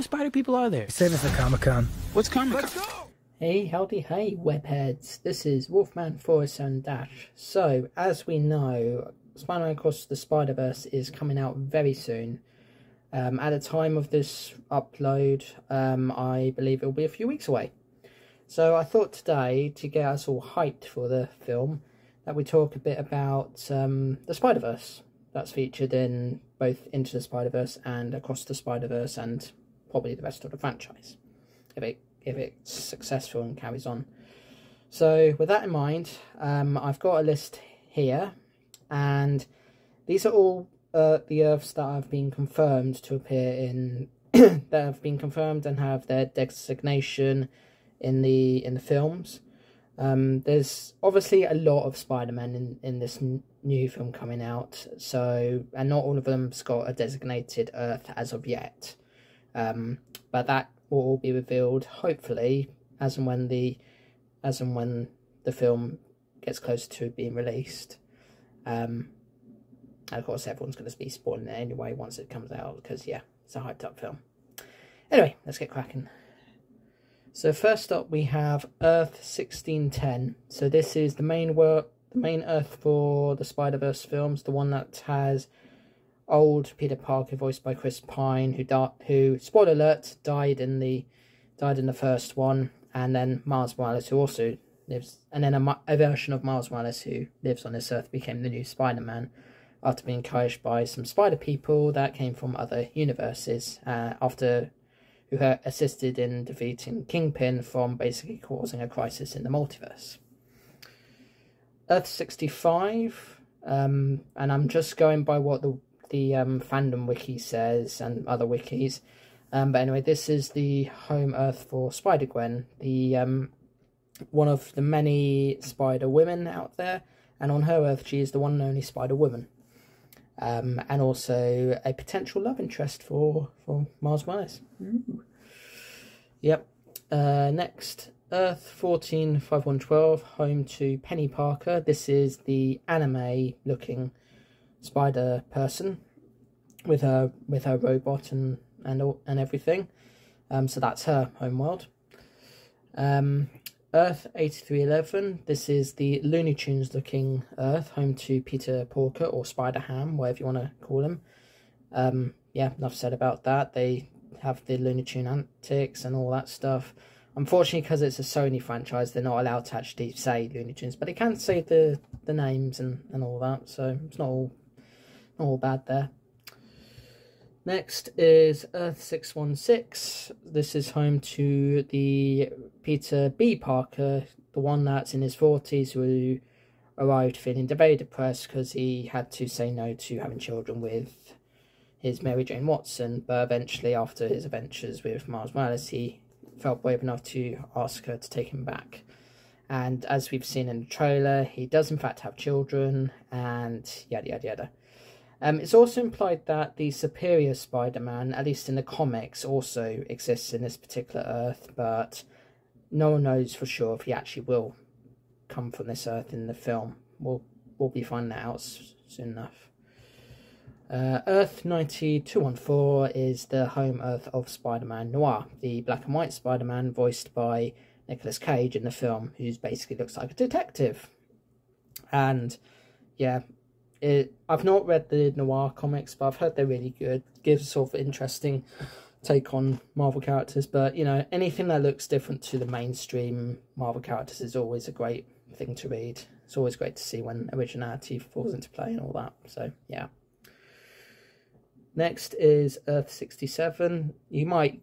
more spider people are there? Same as the Comic Con. What's Comic Con? Hey, howdy, hey, webheads. This is Wolfman Forest and Dash. So, as we know, Spider-Man Across the Spider-Verse is coming out very soon. Um, at the time of this upload, um, I believe it will be a few weeks away. So I thought today, to get us all hyped for the film, that we talk a bit about um, the Spider-Verse that's featured in both Into the Spider-Verse and Across the Spider-Verse and probably the rest of the franchise. If it if it's successful and carries on. So with that in mind, um, I've got a list here, and these are all uh, the Earths that have been confirmed to appear in that have been confirmed and have their designation in the in the films. Um, there's obviously a lot of Spider-Man in, in this new film coming out, so and not all of them's got a designated Earth as of yet. Um, but that will all be revealed hopefully as and when the as and when the film gets closer to being released. Um, of course, everyone's going to be spoiling it anyway once it comes out because yeah, it's a hyped up film. Anyway, let's get cracking. So first up, we have Earth sixteen ten. So this is the main work, the main Earth for the Spider Verse films, the one that has old Peter Parker, voiced by Chris Pine, who died, who spoiler alert died in the died in the first one, and then Miles Morales, who also lives, and then a, a version of Miles Morales who lives on this Earth became the new Spider Man after being encouraged by some Spider people that came from other universes. Uh, after who assisted in defeating Kingpin from basically causing a crisis in the multiverse. Earth 65, um, and I'm just going by what the the um, fandom wiki says and other wikis. Um, but anyway, this is the home Earth for Spider Gwen, the um, one of the many Spider women out there, and on her Earth, she is the one and only Spider Woman, um, and also a potential love interest for for Miles Morales. Ooh. Yep. Uh, next, Earth fourteen five one twelve, home to Penny Parker. This is the anime looking spider person with her with her robot and and and everything. Um, so that's her homeworld. Um, Earth eighty three eleven. This is the Looney Tunes looking Earth, home to Peter Porker or Spider Ham, whatever you want to call him. Um, yeah, enough said about that. They have the Looney Tune antics and all that stuff. Unfortunately, because it's a Sony franchise, they're not allowed to actually say Looney Tunes, but they can say the the names and and all that. So it's not all all bad there. Next is Earth 616. This is home to the Peter B. Parker, the one that's in his 40s who arrived feeling very depressed because he had to say no to having children with his Mary Jane Watson, but eventually, after his adventures with Miles Morales, he felt brave enough to ask her to take him back. And as we've seen in the trailer, he does in fact have children, and yada yada yada. Um, it's also implied that the superior Spider-Man, at least in the comics, also exists in this particular Earth, but no one knows for sure if he actually will come from this Earth in the film. We'll we'll be finding that out soon enough. Uh, Earth 9214 is the home Earth of Spider-Man Noir, the black and white Spider-Man voiced by Nicolas Cage in the film, who basically looks like a detective. And yeah, it, I've not read the noir comics, but I've heard they're really good. Gives sort of interesting take on Marvel characters, but you know anything that looks different to the mainstream Marvel characters is always a great thing to read. It's always great to see when originality falls into play and all that. So yeah. Next is Earth sixty seven. You might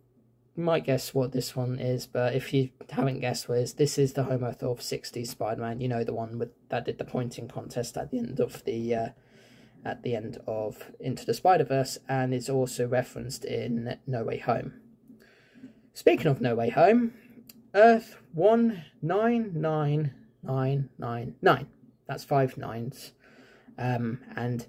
you might guess what this one is, but if you haven't guessed what is, this is the home earth of 60s Spider-Man. You know the one with that did the pointing contest at the end of the uh, at the end of Into the Spider-Verse, and it's also referenced in No Way Home. Speaking of No Way Home, Earth one nine nine nine nine nine. That's five nines, um, and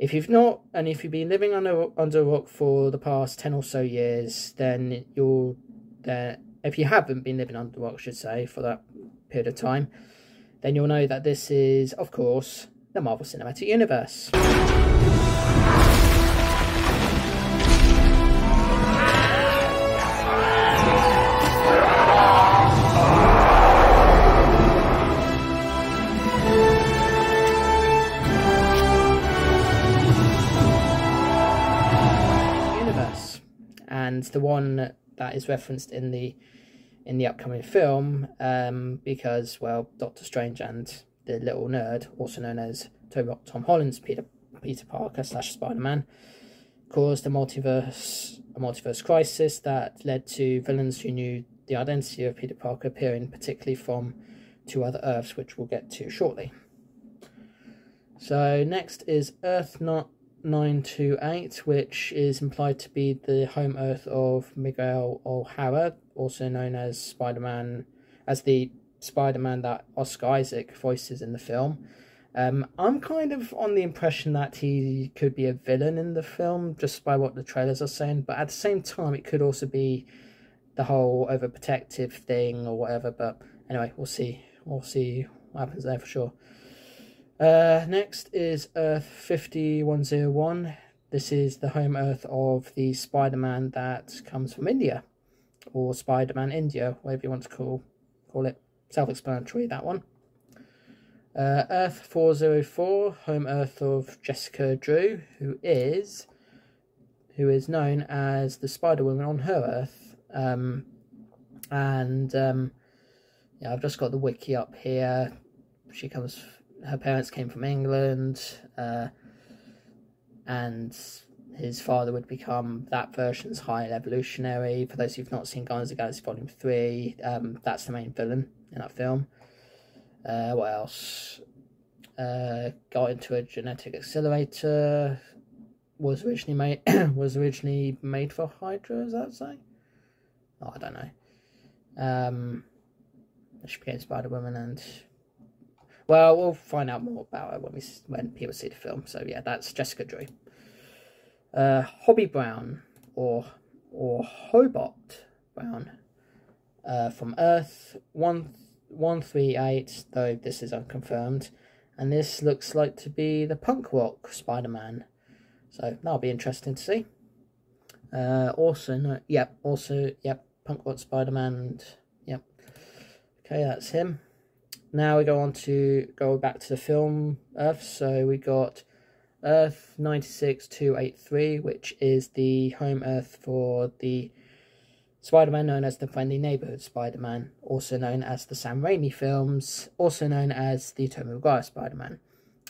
if you've not, and if you've been living under under a rock for the past ten or so years, then you'll then if you haven't been living under a rock, I should say, for that period of time, then you'll know that this is, of course, the Marvel Cinematic Universe. The one that is referenced in the in the upcoming film um, because well Doctor Strange and the little nerd, also known as Tom Holland's Peter Peter Parker slash Spider Man, caused a multiverse a multiverse crisis that led to villains who knew the identity of Peter Parker appearing, particularly from two other Earths, which we'll get to shortly. So next is Earth not 928, which is implied to be the home Earth of Miguel O'Hara, also known as Spider-Man, as the Spider-Man that Oscar Isaac voices in the film. Um, I'm kind of on the impression that he could be a villain in the film, just by what the trailers are saying. But at the same time, it could also be the whole overprotective thing or whatever. But anyway, we'll see. We'll see what happens there for sure. Uh, next is Earth 5101. This is the home Earth of the Spider-Man that comes from India, or Spider-Man India, whatever you want to call call it. Self-explanatory that one. Uh, Earth 404, home Earth of Jessica Drew, who is who is known as the Spider Woman on her Earth. Um, and um, yeah, I've just got the wiki up here. She comes her parents came from England, uh, and his father would become that version's high evolutionary. For those who've not seen Guardians of the Galaxy Volume 3, um, that's the main villain in that film. Uh, what else? Uh, got into a genetic accelerator. Was originally made was originally made for Hydra. Is that say? Oh, I don't know. Um, she became Spider Woman and well, we'll find out more about her when we when people see the film. So yeah, that's Jessica Drew. Uh, Hobie Brown or or Hobart Brown uh, from Earth one one three eight. Though this is unconfirmed, and this looks like to be the punk rock Spider Man. So that'll be interesting to see. Uh, also, no, yep, also, yep, punk rock Spider Man. Yep. Okay, that's him. Now we go on to go back to the film Earth. So we got Earth 96283, which is the home Earth for the Spider Man known as the Friendly Neighborhood Spider Man, also known as the Sam Raimi films, also known as the Tobey Maguire Spider Man.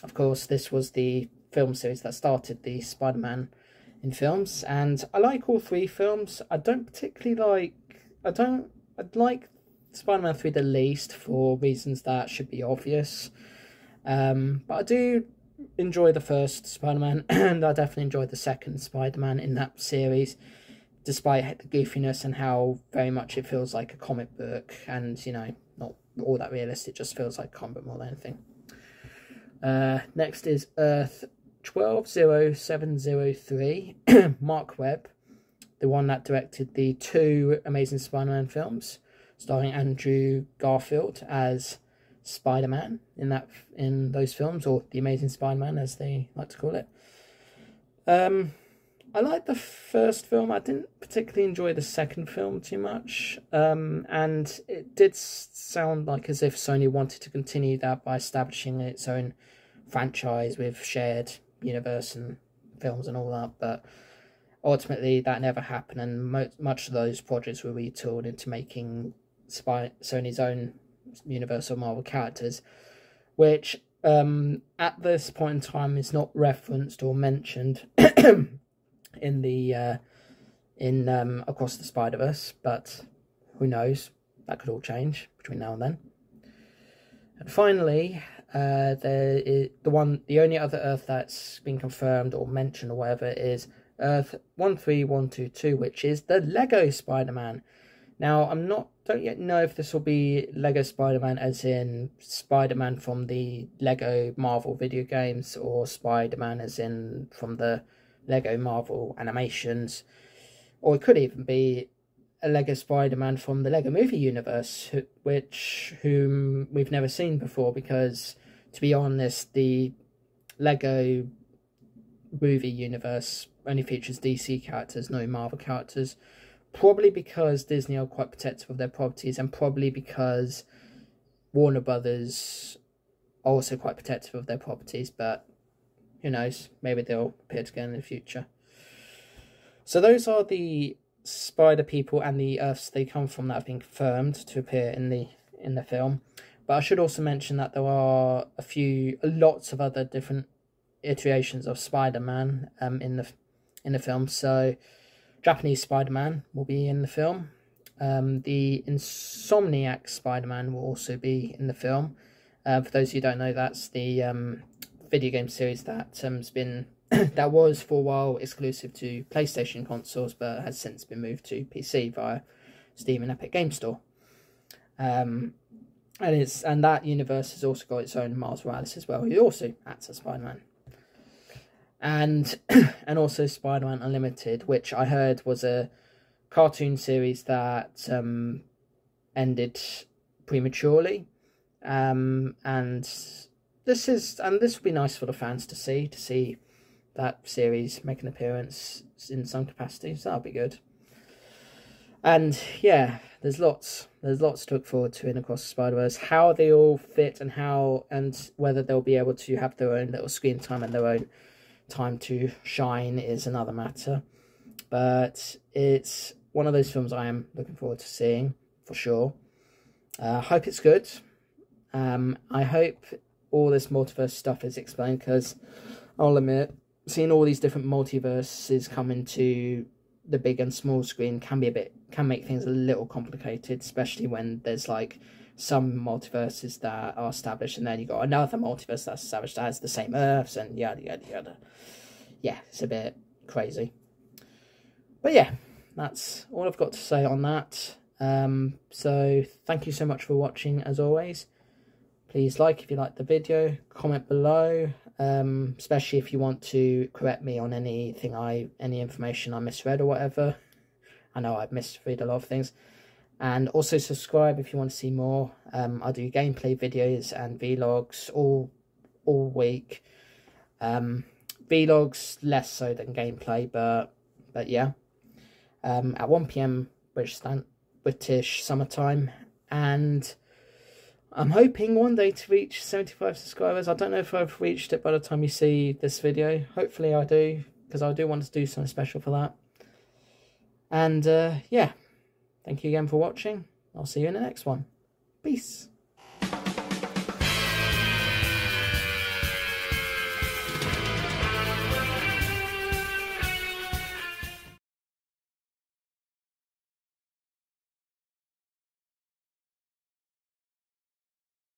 Of course, this was the film series that started the Spider Man in films, and I like all three films. I don't particularly like. I don't. I'd like Spider-Man 3 the least for reasons that should be obvious. Um, but I do enjoy the first Spider-Man, and I definitely enjoyed the second Spider-Man in that series, despite the goofiness and how very much it feels like a comic book, and you know, not all that realistic. Just feels like comic more than anything. Uh, next is Earth 120703, Marc Webb, the one that directed the two Amazing Spider-Man films starring Andrew Garfield as Spider-Man in that in those films, or the Amazing Spider-Man as they like to call it. Um, I liked the first film. I didn't particularly enjoy the second film too much, um, and it did sound like as if Sony wanted to continue that by establishing its own franchise with shared universe and films and all that. But ultimately, that never happened, and mo- much of those projects were retooled into making Spy- Sony's own Universal Marvel characters, which um, at this point in time is not referenced or mentioned in the uh, in um, Across the Spider Verse, but who knows? That could all change between now and then. And finally, uh, there is the one, the only other Earth that's been confirmed or mentioned or whatever is Earth one three one two two, which is the Lego Spider Man. Now, I'm not don't yet know if this will be Lego Spider-Man as in Spider-Man from the Lego Marvel video games or Spider-Man as in from the Lego Marvel animations. Or it could even be a Lego Spider-Man from the Lego movie universe which whom we've never seen before because to be honest the Lego movie universe only features DC characters no Marvel characters Probably because Disney are quite protective of their properties, and probably because Warner Brothers are also quite protective of their properties, but who knows? Maybe they'll appear together in the future. So those are the spider people and the Earths they come from that have been confirmed to appear in the in the film. But I should also mention that there are a few, lots of other different iterations of Spider-Man um, in the in the film. So, Japanese Spider-Man will be in the film. Um, the Insomniac Spider-Man will also be in the film. Uh, for those who don't know, that's the um, video game series that um, has been that was for a while exclusive to PlayStation consoles, but has since been moved to PC via Steam and Epic Game Store. Um, and it's and that universe has also got its own Miles Morales as well, who also acts as Spider Man. And and also Spider Man Unlimited, which I heard was a cartoon series that um, ended prematurely. Um, and this is and this would be nice for the fans to see to see that series make an appearance in some capacity. So that'll be good. And yeah, there's lots there's lots to look forward to in Across Spider Verse. How they all fit and how and whether they'll be able to have their own little screen time and their own time to shine is another matter. But it's one of those films I am looking forward to seeing for sure. I uh, hope it's good. Um, I hope all this multiverse stuff is explained because I'll admit, seeing all these different multiverses come into the big and small screen can be a bit can make things a little complicated, especially when there's like some multiverses that are established and then you got another multiverse that's established that has the same Earths and yada yada yada. Yeah, it's a bit crazy. But yeah, that's all I've got to say on that. Um, so thank you so much for watching as always. Please like if you like the video, comment below, um, especially if you want to correct me on anything I, any information I misread or whatever. I know I've misread a lot of things. And also subscribe if you want to see more. Um, I do gameplay videos and vlogs all all week. Um, vlogs less so than gameplay, but but yeah. Um, at 1 p.m. British British summertime, and I'm hoping one day to reach 75 subscribers. I don't know if I've reached it by the time you see this video. Hopefully I do, because I do want to do something special for that. And uh, yeah, thank you again for watching. I'll see you in the next one. Peace.